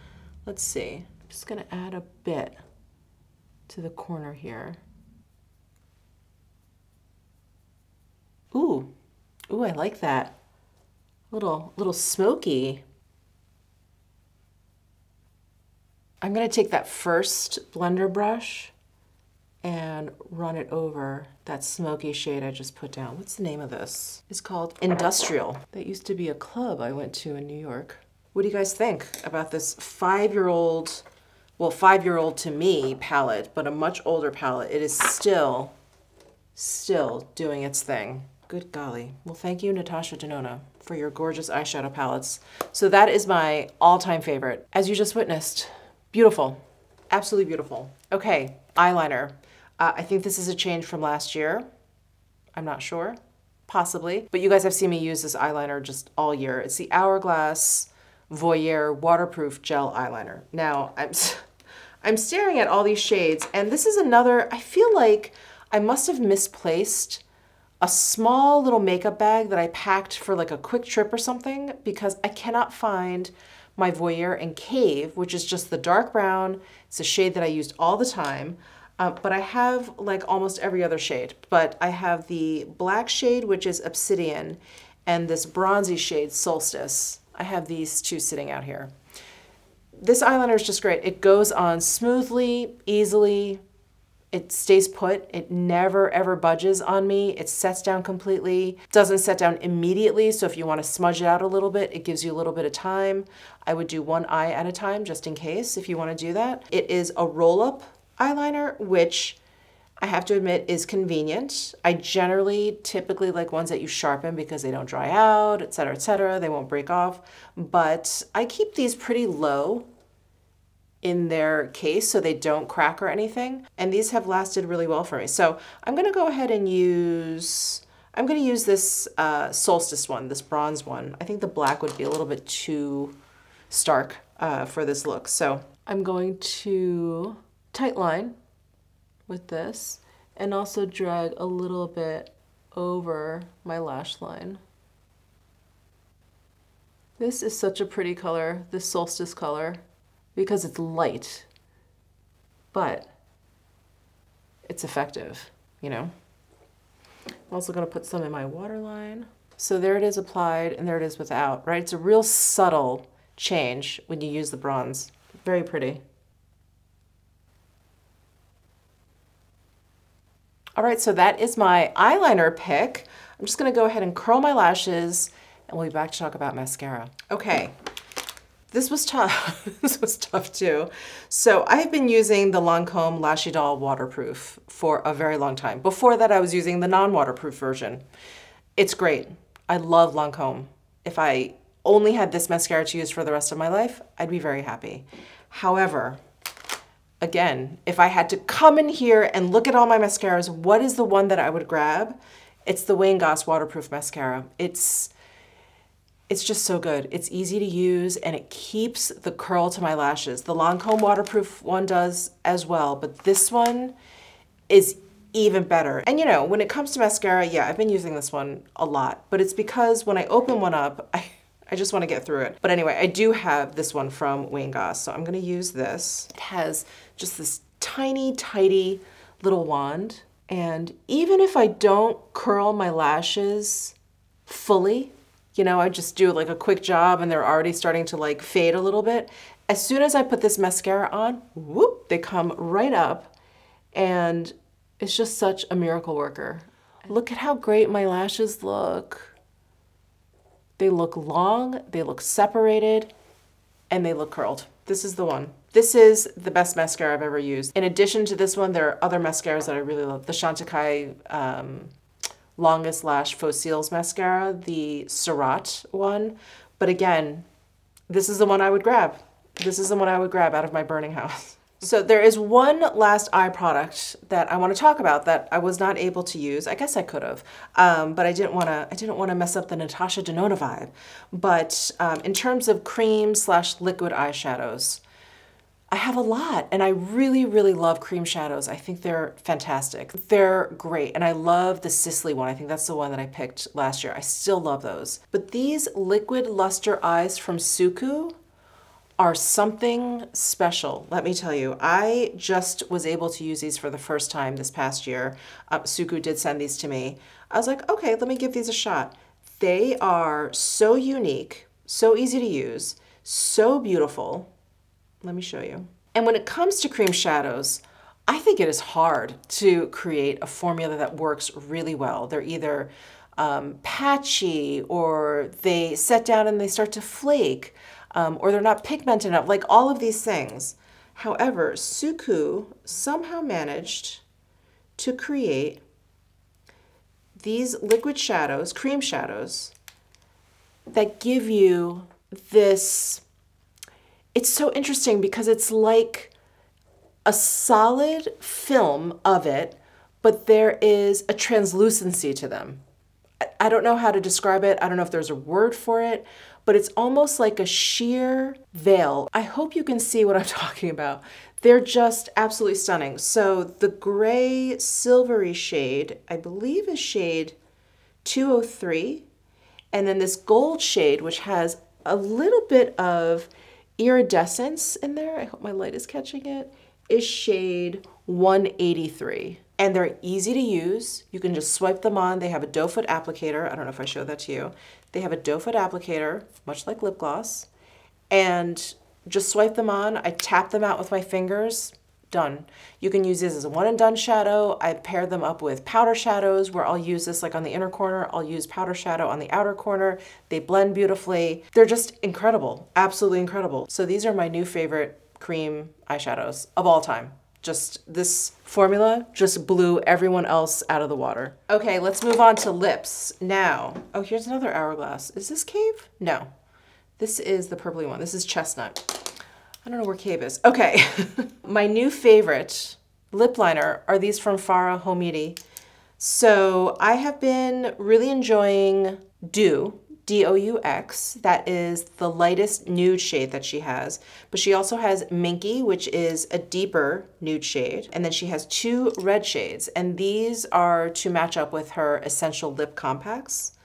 Let's see, I'm just gonna add a bit to the corner here. Ooh, ooh, I like that little, little smoky. I'm gonna take that first blender brush and run it over that smoky shade I just put down. What's the name of this? It's called Industrial. That used to be a club I went to in New York. What do you guys think about this five-year-old, well, five-year-old to me palette, but a much older palette? It is still, still doing its thing. Good golly. Well, thank you, Natasha Denona, for your gorgeous eyeshadow palettes. So that is my all-time favorite, as you just witnessed. Beautiful. Absolutely beautiful. Okay, eyeliner. Uh, I think this is a change from last year. I'm not sure. Possibly. But you guys have seen me use this eyeliner just all year. It's the Hourglass Voyeur Waterproof Gel Eyeliner. Now, I'm, I'm staring at all these shades, and this is another, I feel like I must have misplaced a small little makeup bag that I packed for like a quick trip or something because I cannot find my Voyeur and Cave, which is just the dark brown. It's a shade that I used all the time. Uh, but I have like almost every other shade. But I have the black shade, which is Obsidian, and this bronzy shade, Solstice. I have these two sitting out here. This eyeliner is just great. It goes on smoothly, easily, it stays put. It never ever budges on me. It sets down completely. Doesn't set down immediately. So if you want to smudge it out a little bit, it gives you a little bit of time. I would do one eye at a time just in case if you want to do that. It is a roll up eyeliner, which I have to admit is convenient. I generally typically like ones that you sharpen because they don't dry out, etc., etc. They won't break off, but I keep these pretty low in their case so they don't crack or anything. And these have lasted really well for me. So I'm gonna go ahead and use, I'm gonna use this uh, Solstice one, this bronze one. I think the black would be a little bit too stark uh, for this look. So I'm going to tight line with this and also drag a little bit over my lash line. This is such a pretty color, this solstice color because it's light, but it's effective, you know? I'm also gonna put some in my waterline. So there it is applied and there it is without, right? It's a real subtle change when you use the bronze. Very pretty. All right, so that is my eyeliner pick. I'm just gonna go ahead and curl my lashes and we'll be back to talk about mascara. Okay, this was tough. this was tough too. So I have been using the Lancome Lash Idôle waterproof for a very long time. Before that, I was using the non-waterproof version. It's great. I love Lancome. If I only had this mascara to use for the rest of my life, I'd be very happy. However, again, if I had to come in here and look at all my mascaras, what is the one that I would grab? It's the Wayne Goss Waterproof Mascara. It's it's just so good. It's easy to use and it keeps the curl to my lashes. The Lancome waterproof one does as well, but this one is even better. And you know, when it comes to mascara, yeah, I've been using this one a lot, but it's because when I open one up, I, I just wanna get through it. But anyway, I do have this one from Wayne Goss, so I'm gonna use this. It has just this tiny, tidy little wand. And even if I don't curl my lashes fully, you know, I just do like a quick job and they're already starting to like fade a little bit. As soon as I put this mascara on, whoop, they come right up and it's just such a miracle worker. Look at how great my lashes look. They look long, they look separated, and they look curled. This is the one. This is the best mascara I've ever used. In addition to this one, there are other mascaras that I really love. The Chantecaille um, Longest Lash Faux Cils mascara, the Surratt one. But again, this is the one I would grab. This is the one I would grab out of my burning house. So there is one last eye product that I want to talk about that I was not able to use. I guess I could have, um, but I didn't want to. I didn't want to mess up the Natasha Denona vibe. But um, in terms of cream slash liquid eyeshadows, I have a lot and I really, really love cream shadows. I think they're fantastic. They're great. And I love the Sisley one. I think that's the one that I picked last year. I still love those. But these liquid luster eyes from Suqqu are something special. Let me tell you, I just was able to use these for the first time this past year. Uh, Suqqu did send these to me. I was like, okay, let me give these a shot. They are so unique, so easy to use, so beautiful let me show you. And when it comes to cream shadows, I think it is hard to create a formula that works really well. They're either um, patchy or they set down and they start to flake um, or they're not pigmented enough, like all of these things. However, Suqqu somehow managed to create these liquid shadows, cream shadows, that give you this it's so interesting because it's like a solid film of it, but there is a translucency to them. I don't know how to describe it. I don't know if there's a word for it, but it's almost like a sheer veil. I hope you can see what I'm talking about. They're just absolutely stunning. So the gray silvery shade, I believe is shade 203. And then this gold shade, which has a little bit of iridescence in there, I hope my light is catching it, is shade 183. And they're easy to use. You can just swipe them on. They have a doe foot applicator. I don't know if I showed that to you. They have a doe foot applicator, much like lip gloss. And just swipe them on. I tap them out with my fingers done. You can use this as a one and done shadow. I've paired them up with powder shadows where I'll use this like on the inner corner. I'll use powder shadow on the outer corner. They blend beautifully. They're just incredible, absolutely incredible. So these are my new favorite cream eyeshadows of all time. Just this formula just blew everyone else out of the water. Okay, let's move on to lips. Now, oh, here's another hourglass. Is this Cave? No, this is the purpley one. This is Chestnut. I don't know where Cave is. Okay, my new favorite lip liner are these from Fara Homidi. So I have been really enjoying Doux, D-O-U-X. That is the lightest nude shade that she has. But she also has Minky, which is a deeper nude shade. And then she has two red shades. And these are to match up with her Essential Lip Compacts.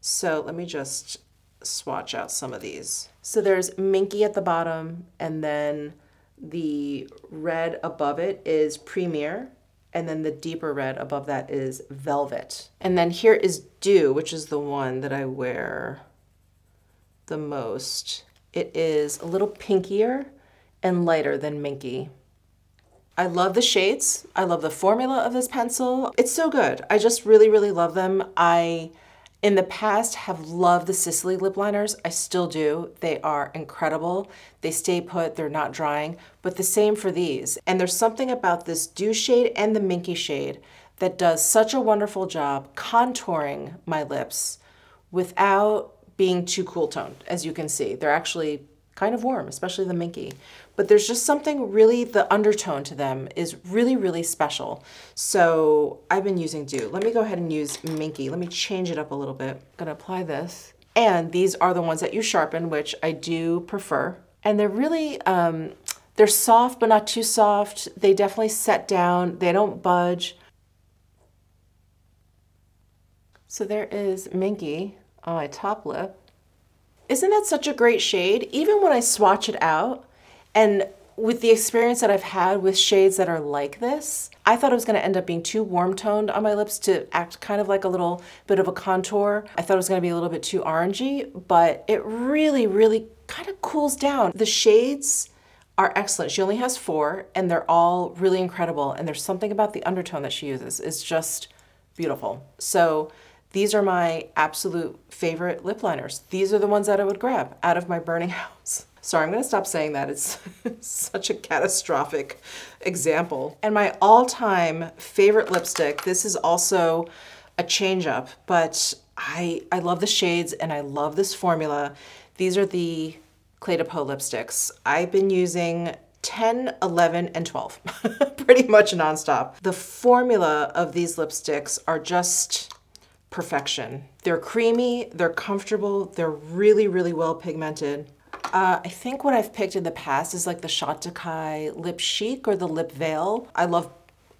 So let me just swatch out some of these. So there's Minky at the bottom, and then the red above it is Premier, and then the deeper red above that is Velvet. And then here is Doux, which is the one that I wear the most. It is a little pinkier and lighter than Minky. I love the shades. I love the formula of this pencil. It's so good. I just really, really love them. I in the past have loved the Sisley lip liners. I still do. They are incredible. They stay put, they're not drying, but the same for these. And there's something about this Doux shade and the Minky shade that does such a wonderful job contouring my lips without being too cool toned, as you can see. They're actually kind of warm, especially the Minky. But there's just something really, the undertone to them is really, really special. So I've been using Doux. Let me go ahead and use Minky. Let me change it up a little bit. I'm gonna apply this. And these are the ones that you sharpen, which I do prefer. And they're really, um, they're soft, but not too soft. They definitely set down. They don't budge. So there is Minky on my top lip. Isn't that such a great shade? Even when I swatch it out, and with the experience that I've had with shades that are like this, I thought it was gonna end up being too warm toned on my lips to act kind of like a little bit of a contour. I thought it was gonna be a little bit too orangey, but it really, really kind of cools down. The shades are excellent. She only has four and they're all really incredible. And there's something about the undertone that she uses. It's just beautiful. So these are my absolute favorite lip liners. These are the ones that I would grab out of my burning house. Sorry, I'm gonna stop saying that. It's such a catastrophic example. And my all-time favorite lipstick, this is also a change up, but I, I love the shades and I love this formula. These are the Clé de Peau lipsticks. I've been using 10, 11, and 12, pretty much nonstop. The formula of these lipsticks are just perfection. They're creamy, they're comfortable, they're really, really well pigmented. Uh, I think what I've picked in the past is like the Chantecaille Lip Chic or the Lip Veil. I love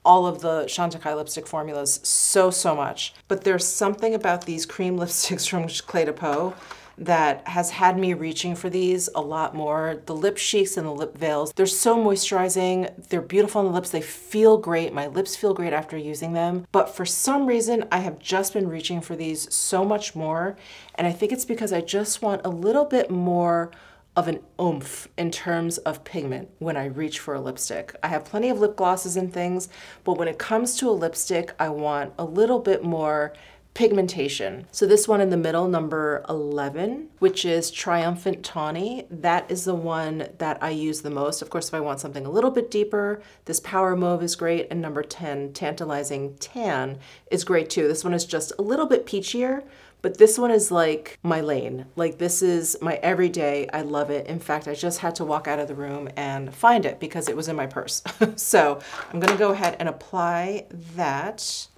all of the Chantecaille lipstick formulas so, so much. But there's something about these cream lipsticks from Clé de Peau that has had me reaching for these a lot more. The lip cheeks and the lip veils, they're so moisturizing. They're beautiful on the lips. They feel great. My lips feel great after using them. But for some reason, I have just been reaching for these so much more. And I think it's because I just want a little bit more of an oomph in terms of pigment when I reach for a lipstick. I have plenty of lip glosses and things, but when it comes to a lipstick, I want a little bit more pigmentation. So this one in the middle, number 11, which is Triumphant Tawny, that is the one that I use the most. Of course, if I want something a little bit deeper, this Power Mauve is great, and number 10, Tantalizing Tan, is great too. This one is just a little bit peachier, but this one is like my lane. Like this is my everyday, I love it. In fact, I just had to walk out of the room and find it because it was in my purse. so I'm gonna go ahead and apply that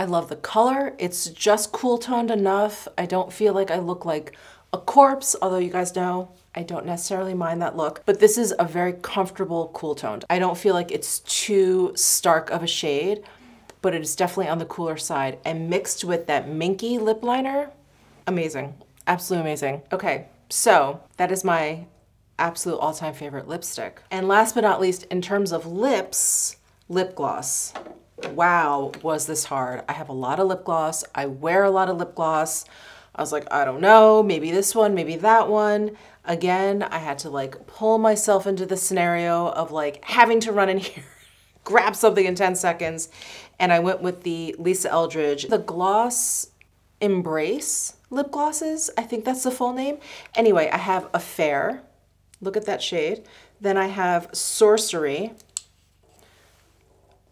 I love the color. It's just cool toned enough. I don't feel like I look like a corpse, although you guys know I don't necessarily mind that look, but this is a very comfortable cool toned. I don't feel like it's too stark of a shade, but it is definitely on the cooler side. And mixed with that Minky lip liner, amazing, absolutely amazing. Okay, so that is my absolute all-time favorite lipstick. And last but not least, in terms of lips, lip gloss wow, was this hard. I have a lot of lip gloss. I wear a lot of lip gloss. I was like, I don't know, maybe this one, maybe that one. Again, I had to like pull myself into the scenario of like having to run in here, grab something in 10 seconds. And I went with the Lisa Eldridge, the Gloss Embrace lip glosses. I think that's the full name. Anyway, I have Affair. Look at that shade. Then I have Sorcery.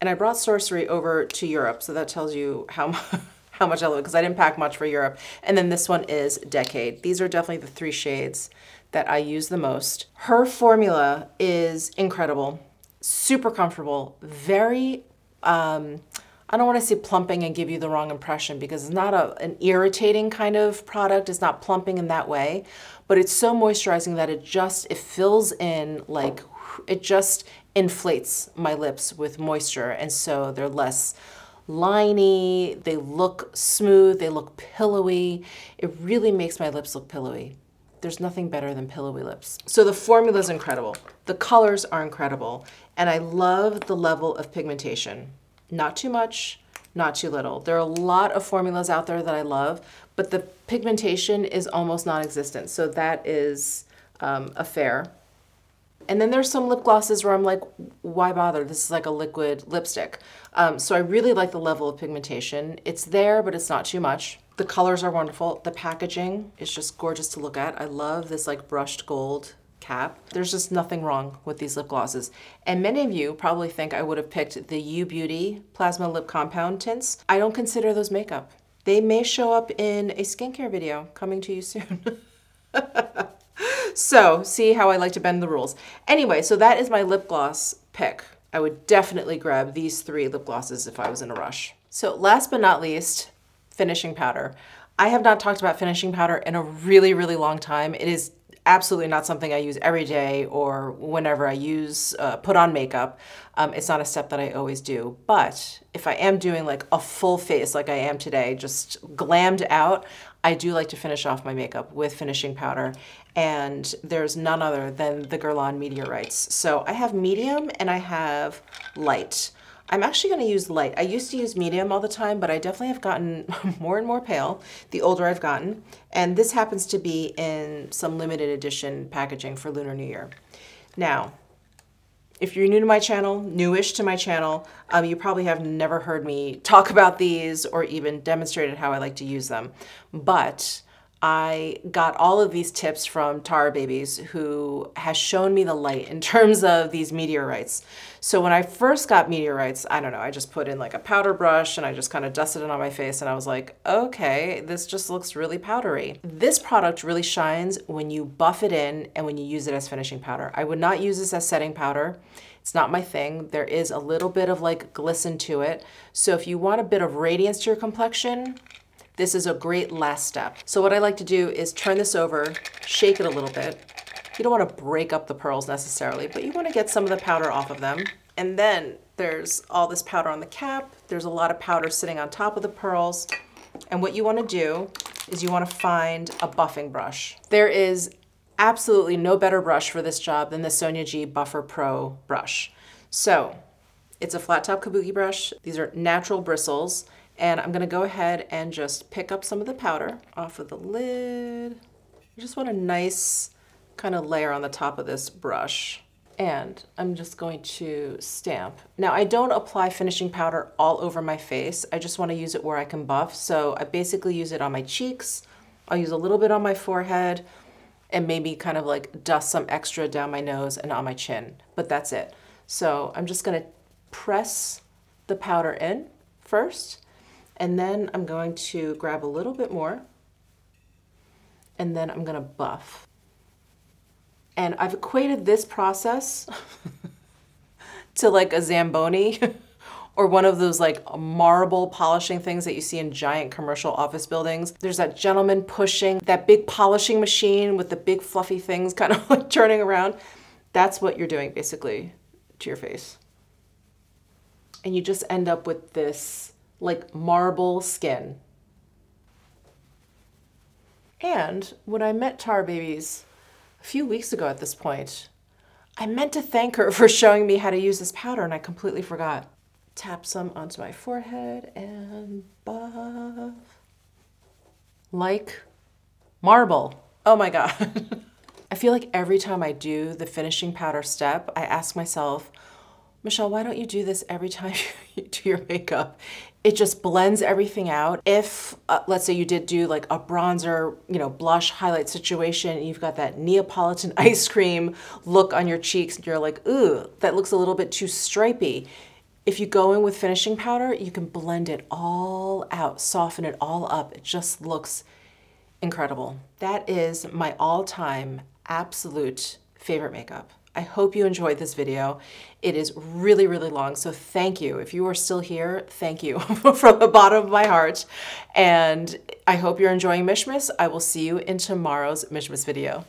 And I brought Sorcery over to Europe, so that tells you how much how much I love it because I didn't pack much for Europe. And then this one is Decade. These are definitely the three shades that I use the most. Her formula is incredible, super comfortable, very, um, I don't want to say plumping and give you the wrong impression because it's not a, an irritating kind of product. It's not plumping in that way, but it's so moisturizing that it just, it fills in like, it just inflates my lips with moisture and so they're less liney, they look smooth, they look pillowy. It really makes my lips look pillowy. There's nothing better than pillowy lips. So the formula is incredible. The colors are incredible. And I love the level of pigmentation. Not too much, not too little. There are a lot of formulas out there that I love, but the pigmentation is almost non-existent. So that is um, a fair and then there's some lip glosses where I'm like, why bother? This is like a liquid lipstick. Um, so I really like the level of pigmentation. It's there, but it's not too much. The colors are wonderful. The packaging is just gorgeous to look at. I love this like brushed gold cap. There's just nothing wrong with these lip glosses. And many of you probably think I would have picked the U Beauty Plasma Lip Compound tints. I don't consider those makeup. They may show up in a skincare video coming to you soon. so see how I like to bend the rules. Anyway, so that is my lip gloss pick. I would definitely grab these three lip glosses if I was in a rush. So last but not least, finishing powder. I have not talked about finishing powder in a really, really long time. It is absolutely not something I use every day or whenever I use, uh, put on makeup. Um, it's not a step that I always do. But if I am doing like a full face like I am today, just glammed out, I do like to finish off my makeup with finishing powder. And there's none other than the Guerlain Meteorites. So I have medium and I have light. I'm actually going to use light. I used to use medium all the time, but I definitely have gotten more and more pale the older I've gotten. And this happens to be in some limited edition packaging for Lunar New Year. Now, if you're new to my channel, newish to my channel, um, you probably have never heard me talk about these or even demonstrated how I like to use them. But I got all of these tips from Tara Babies, who has shown me the light in terms of these meteorites. So when I first got meteorites, I don't know, I just put in like a powder brush and I just kind of dusted it on my face and I was like, okay, this just looks really powdery. This product really shines when you buff it in and when you use it as finishing powder. I would not use this as setting powder. It's not my thing. There is a little bit of like glisten to it. So if you want a bit of radiance to your complexion, this is a great last step. So what I like to do is turn this over, shake it a little bit. You don't want to break up the pearls necessarily, but you want to get some of the powder off of them. And then there's all this powder on the cap. There's a lot of powder sitting on top of the pearls. And what you want to do is you want to find a buffing brush. There is absolutely no better brush for this job than the Sonia G Buffer Pro brush. So it's a flat top kabuki brush. These are natural bristles. And I'm gonna go ahead and just pick up some of the powder off of the lid. I just want a nice kind of layer on the top of this brush. And I'm just going to stamp. Now I don't apply finishing powder all over my face. I just wanna use it where I can buff. So I basically use it on my cheeks. I'll use a little bit on my forehead and maybe kind of like dust some extra down my nose and on my chin, but that's it. So I'm just gonna press the powder in first and then I'm going to grab a little bit more and then I'm gonna buff. And I've equated this process to like a Zamboni or one of those like marble polishing things that you see in giant commercial office buildings. There's that gentleman pushing that big polishing machine with the big fluffy things kind of like turning around. That's what you're doing basically to your face. And you just end up with this like marble skin. And when I met Tar Babies a few weeks ago at this point, I meant to thank her for showing me how to use this powder and I completely forgot. Tap some onto my forehead and buff. Like marble. Oh my God. I feel like every time I do the finishing powder step, I ask myself, Michelle, why don't you do this every time you do your makeup? It just blends everything out. If, uh, let's say you did do like a bronzer, you know, blush highlight situation, you've got that Neapolitan ice cream look on your cheeks, and you're like, ooh, that looks a little bit too stripy. If you go in with finishing powder, you can blend it all out, soften it all up. It just looks incredible. That is my all-time absolute favorite makeup. I hope you enjoyed this video. It is really, really long, so thank you. If you are still here, thank you from the bottom of my heart. And I hope you're enjoying Mishmas. I will see you in tomorrow's Mishmas video.